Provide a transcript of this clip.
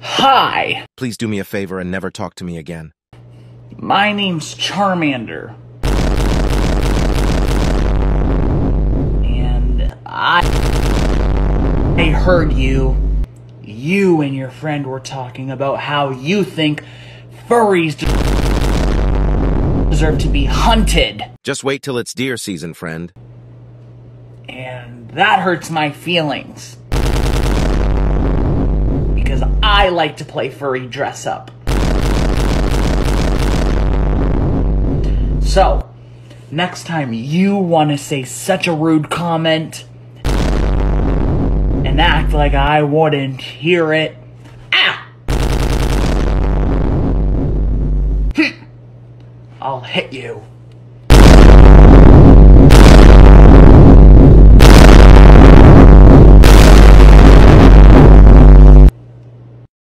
Hi, Please do me a favor and never talk to me again. my name's Charmander. And I I heard you. You and your friend were talking about how you think furries deserve to be hunted. Just wait till it's deer season, friend. And that hurts my feelings. I like to play furry dress up. So, next time you want to say such a rude comment and act like I wouldn't hear it, ah! I'll hit you.